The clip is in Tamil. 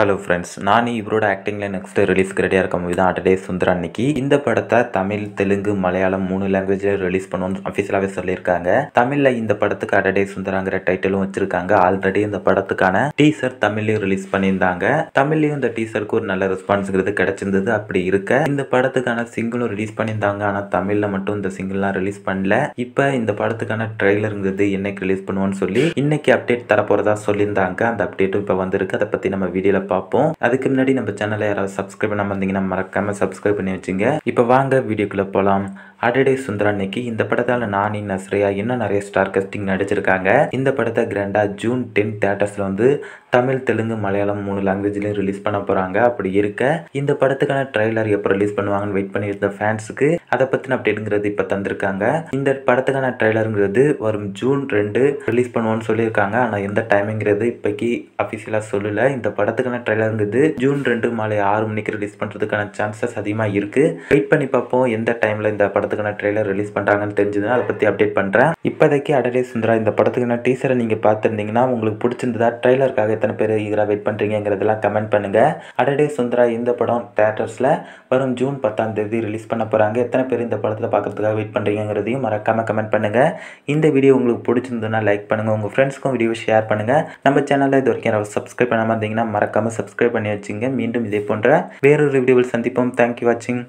ஹலோ ஃப்ரெண்ட்ஸ் நான் இவரோட ஆக்டிங்கில் நெக்ஸ்ட் ரிலீஸ்க்கு ரெடியாக இருக்க மூவி தான் அட்டடே சுந்தரா அன்னைக்கு. இந்த படத்தை தமிழ் தெலுங்கு மலையாளம் மூணு லாங்குவேஜில் ரிலீஸ் பண்ணுவோம்னு அஃபிஷியலாகவே சொல்லியிருக்காங்க. தமிழில் இந்த படத்துக்கு அடடே சுந்தராங்கிற டைட்டிலும் வச்சிருக்காங்க. ஆல்ரெடி இந்த படத்துக்கான டீசர் தமிழ்லையும் ரிலீஸ் பண்ணியிருந்தாங்க. தமிழ்லையும் இந்த டீசருக்கு ஒரு நல்ல ரெஸ்பான்ஸுங்கிறது கிடைச்சிருந்தது. அப்படி இருக்க இந்த படத்துக்கான சிங்கிளும் ரிலீஸ் பண்ணியிருந்தாங்க. ஆனால் தமிழில் மட்டும் இந்த சிங்கிள்லாம் ரிலீஸ் பண்ணல. இப்போ இந்த படத்துக்கான ட்ரெய்லருங்கிறது என்னைக்கு ரிலீஸ் பண்ணுவோன்னு சொல்லி இன்னைக்கு அப்டேட் தரப்போகிறதா சொல்லியிருந்தாங்க. அந்த அப்டேட்டும் இப்போ வந்திருக்கு. அதை பற்றி நம்ம வீடியோவில் பார்ப்போம். அதுக்கு முன்னாடி நம்ம சேனலை யாராவது சப்ஸ்கிரைப் பண்ணாமல் இருந்தீங்கன்னா மறக்காமல் சப்ஸ்கிரைப் பண்ணி வச்சுங்க. இப்போ வாங்க வீடியோக்குள்ளே போகலாம் அடடே சுந்தரா அன்னைக்கு இந்த படத்தால் நானி நஸ்ரியா இன்னும் நிறைய ஸ்டார் கஸ்டிங் நடிச்சிருக்காங்க. இந்த படத்தை கிராண்டாக ஜூன் டென் தேட்டர்ஸில் வந்து தமிழ் தெலுங்கு மலையாளம் மூணு லாங்குவேஜ்லையும் ரிலீஸ் பண்ண போகிறாங்க அப்படி இருக்க இந்த படத்துக்கான ட்ரைலர் எப்போ ரிலீஸ் பண்ணுவாங்கன்னு வெயிட் பண்ணியிருந்த ஃபேன்ஸுக்கு அதை பற்றின அப்டேட்டுங்கிறது இப்போ தந்திருக்காங்க. இந்த படத்துக்கான ட்ரைலருங்கிறது வரும் ஜூன் ரெண்டு ரிலீஸ் பண்ணுவோன்னு சொல்லியிருக்காங்க. ஆனால் எந்த டைமிங்கிறது இப்போக்கி அஃபிஷியலாக சொல்லலை. இந்த படத்துக்கான ட்ரைலருங்கிறது ஜூன் ரெண்டு மாலை ஆறு மணிக்கு ரிலீஸ் பண்ணுறதுக்கான சான்சஸ் அதிகமாக இருக்குது வெயிட் பண்ணி பார்ப்போம் எந்த டைமில் இந்த படத்துக்கான ட்ரெய்லர் ரிலீஸ் பண்ணுறாங்கன்னு தெரிஞ்சதுன்னா அதை பற்றி அப்டேட் பண்ணுறேன் இப்போதைக்கு அடலே சுந்தரா இந்த படத்துக்கான டீசரை நீங்கள் பார்த்துருந்தீங்கன்னா உங்களுக்கு பிடிச்சிருந்ததா ட்ரெய்லருக்காக எத்தனை பேர் ஈகராக வெயிட் பண்ணுறீங்கிறதெல்லாம் கமெண்ட் பண்ணுங்கள் அடடே சுந்தரா இந்த படம் தேட்டர்ஸில் வரும் ஜூன் பத்தாம் தேதி ரிலீஸ் பண்ண போகிறாங்க எத்தனை பேர் இந்த படத்தில் பார்க்கறதுக்காக வெயிட் பண்ணுறீங்கிறதையும் மறக்காமல் கமெண்ட் பண்ணுங்கள் இந்த வீடியோ உங்களுக்கு பிடிச்சிருந்ததுன்னா லைக் பண்ணுங்கள் உங்கள் ஃப்ரெண்ட்ஸ்க்கும் வீடியோ ஷேர் பண்ணுங்கள் நம்ம சேனலில் இது வரைக்கும் யாராவது சப்ஸ்கிரைப் பண்ணாமல் இருந்தீங்கன்னா மறக்காமல் சப்ஸ்கிரைப் பண்ணி வச்சுங்க. மீண்டும் இதே போன்ற வேறொரு வீடியோவில் சந்திப்போம். தேங்க்யூ வாட்சிங்